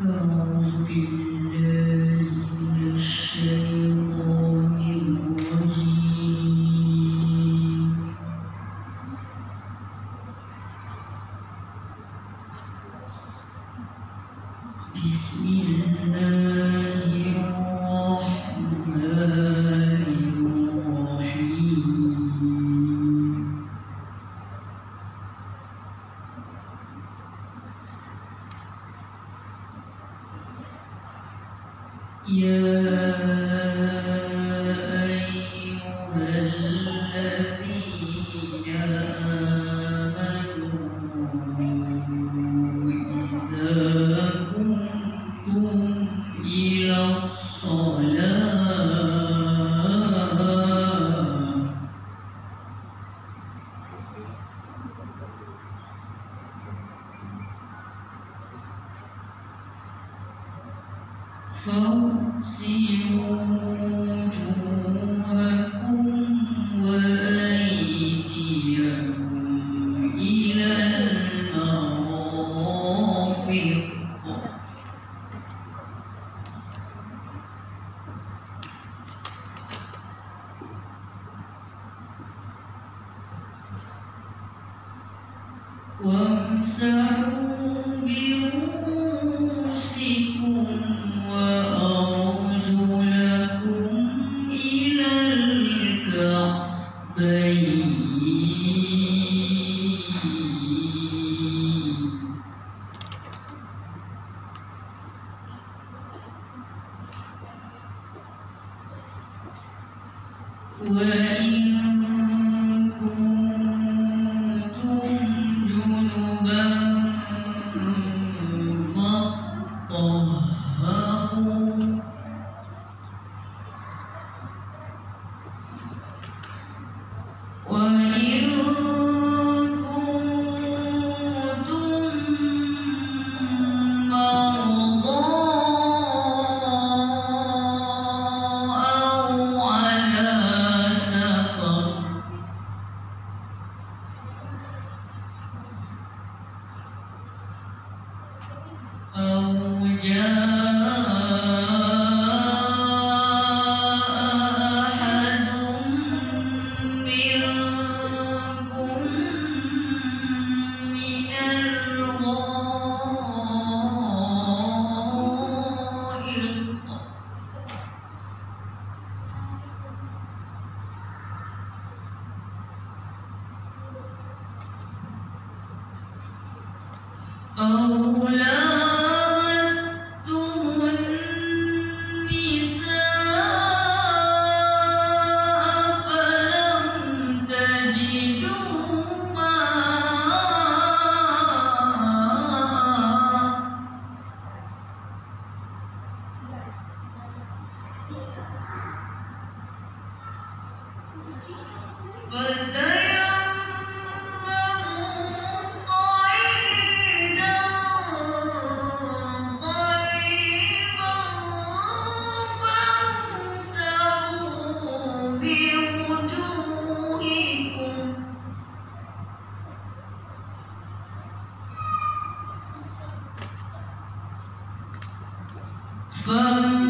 بسم الله Yeah. 风细雨中，闻一滴雨，一人能否飞过？闻声。Well, Oh, love. firm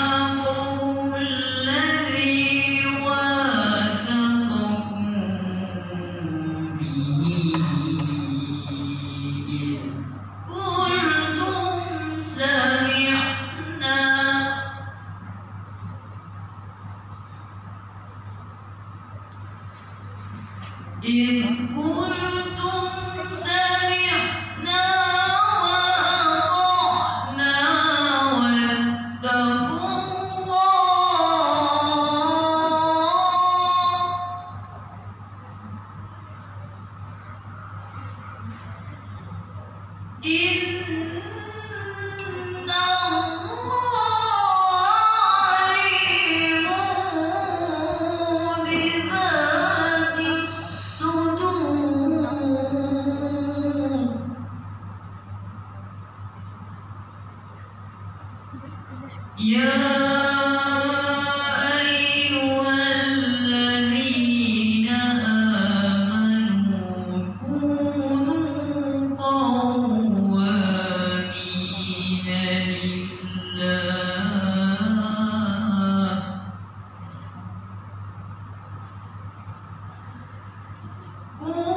E como Ooh.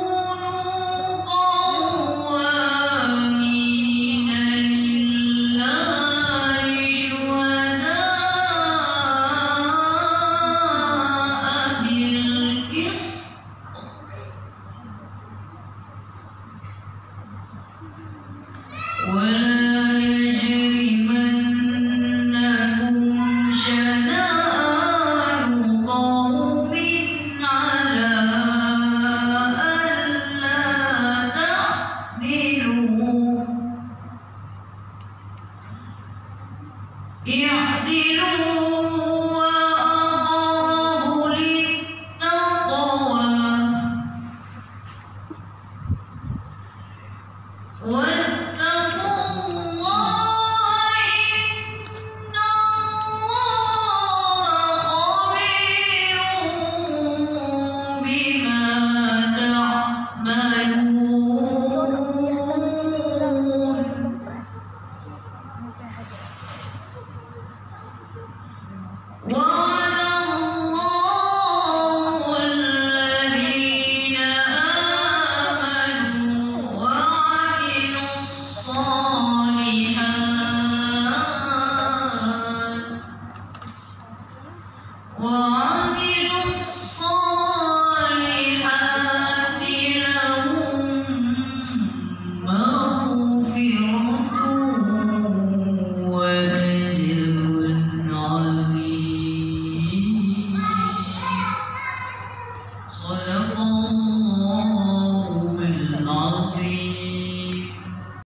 One.